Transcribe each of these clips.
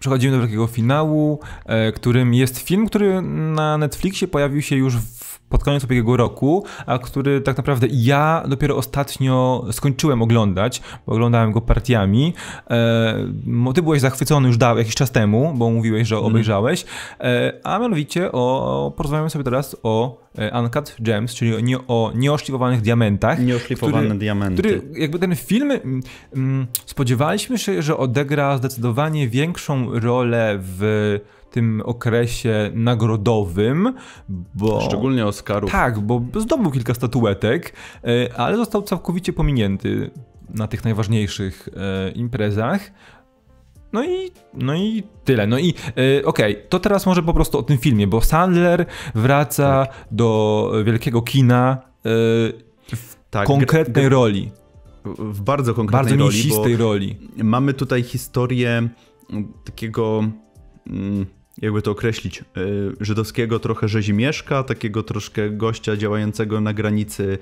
przechodzimy do takiego finału, e, którym jest film, który na Netflixie pojawił się już w, pod koniec ubiegłego roku, a który tak naprawdę ja dopiero ostatnio skończyłem oglądać, bo oglądałem go partiami. E, ty byłeś zachwycony już dał, jakiś czas temu, bo mówiłeś, że mhm. obejrzałeś, e, a mianowicie o, porozmawiamy sobie teraz o Uncut Gems, czyli nie, o nieoszlifowanych diamentach. Nieoszlifowane który, diamenty. Który jakby ten film mm, mm, spodziewaliśmy się, że odegra zdecydowanie większą rolę w tym okresie nagrodowym, bo... Szczególnie Oscarów. Tak, bo zdobył kilka statuetek, e, ale został całkowicie pominięty na tych najważniejszych e, imprezach. No i, no i tyle. No i yy, okej, okay, to teraz może po prostu o tym filmie, bo Sandler wraca tak. do wielkiego kina yy, w tak, konkretnej roli. W bardzo konkretnej bardzo roli. Bardzo roli. Mamy tutaj historię takiego. Mm, jakby to określić, y, żydowskiego trochę rzezimieszka, takiego troszkę gościa działającego na granicy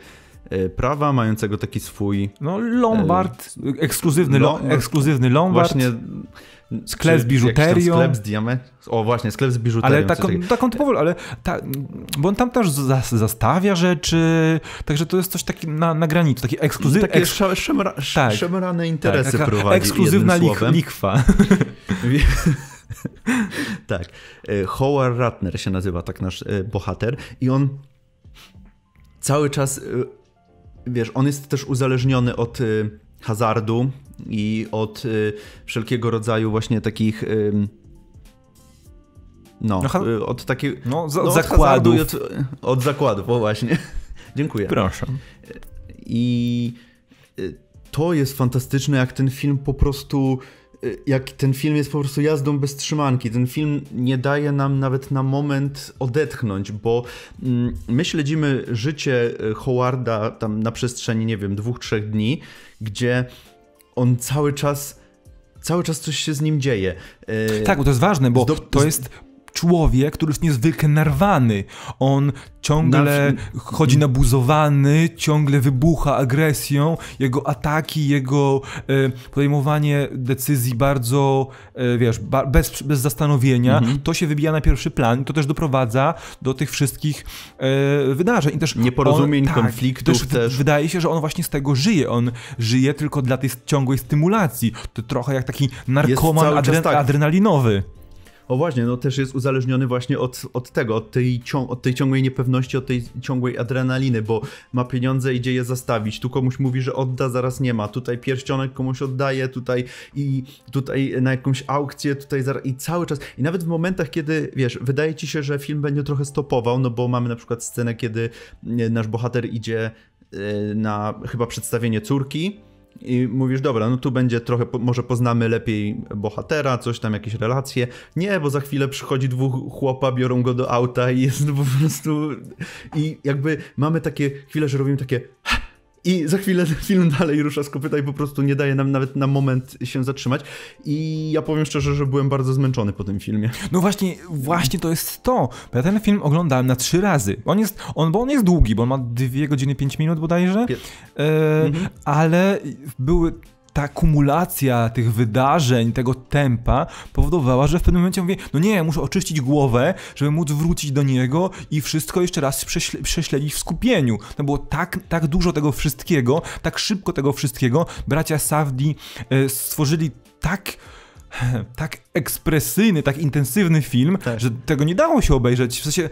y, prawa, mającego taki swój... No Lombard, e, ekskluzywny, lo, ekskluzywny Lombard. Właśnie Sklep z biżuterią. Sklep z diament. O właśnie, sklep z biżuterią. Ale taką, taką typową, ale ta, bo on tam też zastawia rzeczy, także to jest coś takiego na, na granicy, taki ekskluzywny. Takie eks... szemra, tak, szemrane interesy tak, prowadzi Ekskluzywna lik, likwa. tak. E, Howard Ratner się nazywa tak nasz e, bohater i on cały czas, e, wiesz, on jest też uzależniony od hazardu i od wszelkiego rodzaju właśnie takich no, no od takiego no, no, od zakładów. Od, od zakładów, o właśnie. Dziękuję. Proszę. I to jest fantastyczne, jak ten film po prostu Y, jak ten film jest po prostu jazdą bez trzymanki. Ten film nie daje nam nawet na moment odetchnąć, bo mm, my śledzimy życie y, Howarda tam na przestrzeni, nie wiem, dwóch, trzech dni, gdzie on cały czas cały czas coś się z nim dzieje. Y, tak, bo to jest ważne, bo to jest człowiek, który jest niezwykle narwany. On ciągle na... chodzi nabuzowany, ciągle wybucha agresją. Jego ataki, jego e, podejmowanie decyzji bardzo, e, wiesz, bez, bez zastanowienia, mhm. to się wybija na pierwszy plan. To też doprowadza do tych wszystkich e, wydarzeń. I też Nieporozumień, on, tak, konfliktów też, też. Wydaje się, że on właśnie z tego żyje. On żyje tylko dla tej ciągłej stymulacji. To trochę jak taki narkoman adre, tak. adrenalinowy. O właśnie, no też jest uzależniony właśnie od, od tego, od tej, od tej ciągłej niepewności, od tej ciągłej adrenaliny, bo ma pieniądze, idzie je zastawić, tu komuś mówi, że odda, zaraz nie ma, tutaj pierścionek komuś oddaje, tutaj i tutaj na jakąś aukcję, tutaj zaraz, i cały czas, i nawet w momentach, kiedy, wiesz, wydaje ci się, że film będzie trochę stopował, no bo mamy na przykład scenę, kiedy nasz bohater idzie e, na chyba przedstawienie córki, i mówisz, dobra, no tu będzie trochę, może poznamy lepiej bohatera, coś tam, jakieś relacje. Nie, bo za chwilę przychodzi dwóch chłopa, biorą go do auta i jest po prostu... I jakby mamy takie chwile, że robimy takie... I za chwilę film dalej rusza z kopyta i po prostu nie daje nam nawet na moment się zatrzymać. I ja powiem szczerze, że byłem bardzo zmęczony po tym filmie. No właśnie, właśnie to jest to. Ja ten film oglądałem na trzy razy. On jest, on, bo on jest długi, bo on ma dwie godziny, pięć minut bodajże. Pie... E, mhm. Ale były ta kumulacja tych wydarzeń, tego tempa powodowała, że w pewnym momencie mówię, no nie, muszę oczyścić głowę, żeby móc wrócić do niego i wszystko jeszcze raz prześle prześledzić w skupieniu. To było tak, tak dużo tego wszystkiego, tak szybko tego wszystkiego. Bracia Safdi e, stworzyli tak tak ekspresyjny, tak intensywny film, tak. że tego nie dało się obejrzeć. W sensie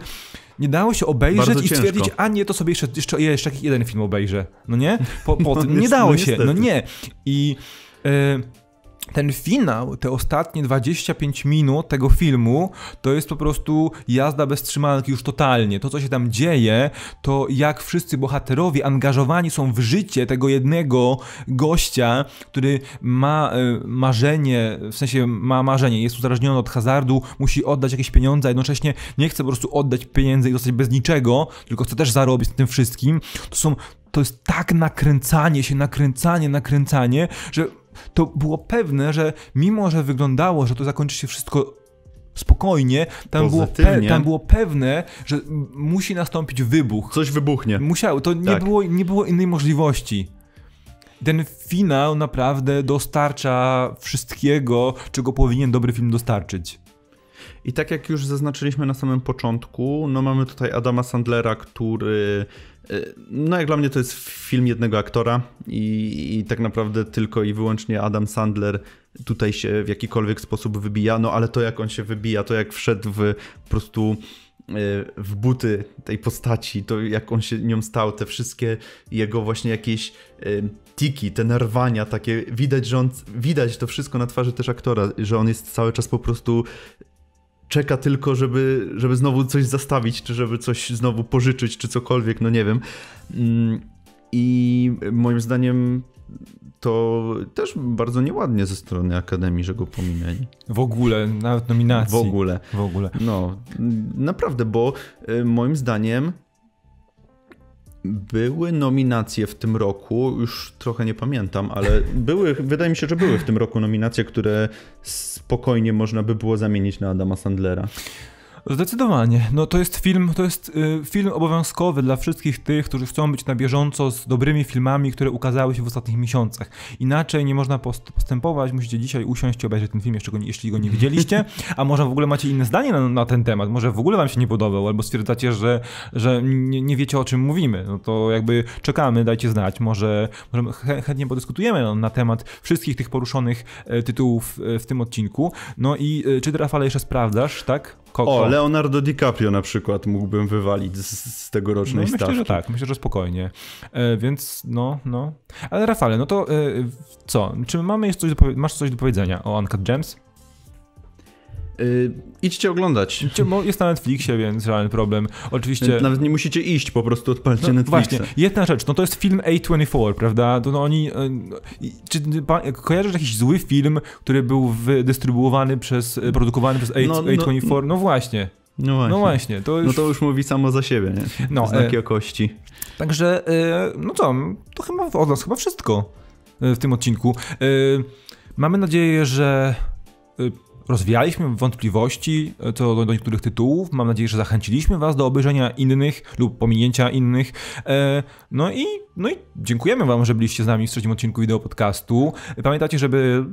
nie dało się obejrzeć i stwierdzić, a nie, to sobie jeszcze, jeszcze, jeszcze jakiś jeden film obejrzę. No nie? Po, po no, tym. Nie dało no, się, no nie. I... Yy, ten finał, te ostatnie 25 minut tego filmu, to jest po prostu jazda bez trzymanki już totalnie. To, co się tam dzieje, to jak wszyscy bohaterowie angażowani są w życie tego jednego gościa, który ma e, marzenie, w sensie ma marzenie, jest uzależniony od hazardu, musi oddać jakieś pieniądze, a jednocześnie nie chce po prostu oddać pieniędzy i zostać bez niczego, tylko chce też zarobić na tym wszystkim. To są to jest tak nakręcanie się, nakręcanie, nakręcanie, że to było pewne, że mimo, że wyglądało, że to zakończy się wszystko spokojnie, tam było, tam było pewne, że musi nastąpić wybuch. Coś wybuchnie. Musiało, to tak. nie, było, nie było innej możliwości. Ten finał naprawdę dostarcza wszystkiego, czego powinien dobry film dostarczyć. I tak jak już zaznaczyliśmy na samym początku, no mamy tutaj Adama Sandlera, który y, no jak dla mnie to jest film jednego aktora i, i, tak naprawdę tylko i wyłącznie Adam Sandler tutaj się w jakikolwiek sposób wybija, no ale to jak on się wybija, to jak wszedł w po prostu y, w buty tej postaci, to jak on się nią stał, te wszystkie jego właśnie jakieś y, tiki, te nerwania takie, widać, że on, widać to wszystko na twarzy też aktora, że on jest cały czas po prostu czeka tylko, żeby, żeby znowu coś zastawić, czy żeby coś znowu pożyczyć, czy cokolwiek, no nie wiem. Mm, I moim zdaniem to też bardzo nieładnie ze strony Akademii, że go pominęli. W ogóle, nawet nominacji. W ogóle. W ogóle. No, naprawdę, bo y, moim zdaniem były nominacje w tym roku, już trochę nie pamiętam, ale były, wydaje mi się, że były w tym roku nominacje, które spokojnie można by było zamienić na Adama Sandlera. Zdecydowanie. No to jest film, to jest y, film obowiązkowy dla wszystkich tych, którzy chcą być na bieżąco z dobrymi filmami, które ukazały się w ostatnich miesiącach. Inaczej nie można postępować, musicie dzisiaj usiąść i obejrzeć ten film, jeszcze go, jeśli go nie widzieliście, a może w ogóle macie inne zdanie na, na, ten temat, może w ogóle wam się nie podobał, albo stwierdzacie, że, że nie, nie wiecie o czym mówimy. No to jakby czekamy, dajcie znać, może, może chętnie podyskutujemy na, na temat wszystkich tych poruszonych e, tytułów e, w tym odcinku. No i e, czy Rafale jeszcze sprawdzasz, tak? O, Leonardo DiCaprio na przykład mógłbym wywalić z, z tegorocznej no, stawki. Myślę, że tak, myślę, że spokojnie. E, więc no, no. Ale Rafale, no to e, co? Czy mamy coś do, masz coś do powiedzenia o Uncut Gems? Yy, idźcie oglądać. Bo jest na Netflixie, więc żaden problem. Oczywiście. Nawet nie musicie iść, po prostu odpalcie no, Netflixa. Właśnie, jedna rzecz, no to jest film A24, prawda? To no oni. Yy, czy kojarzysz jakiś zły film, który był dystrybuowany przez, e, produkowany przez A, no, A24? No, no właśnie. No właśnie. No właśnie, to już... No to już mówi samo za siebie, nie? No, Znaki e... jakości. Także, e... no co, to chyba od nas chyba wszystko w tym odcinku. Mamy nadzieję, że rozwialiśmy wątpliwości e, co do, do, niektórych tytułów. Mam nadzieję, że zachęciliśmy Was do obejrzenia innych lub pominięcia innych. E, no, i, no i dziękujemy Wam, że byliście z nami w trzecim odcinku wideo podcastu. Pamiętajcie, żeby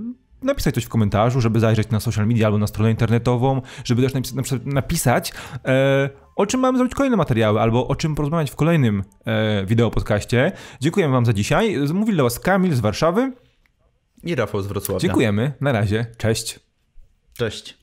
napisać coś w komentarzu, żeby zajrzeć na social media albo na stronę internetową, żeby też napis napisać, e, o czym mamy zrobić kolejne materiały, albo o czym porozmawiać w kolejnym e, wideo podcaście. Dziękujemy Wam za dzisiaj. Mówili do Was Kamil z Warszawy. I Rafał z Wrocławia. Dziękujemy. Na razie. Cześć. Cześć.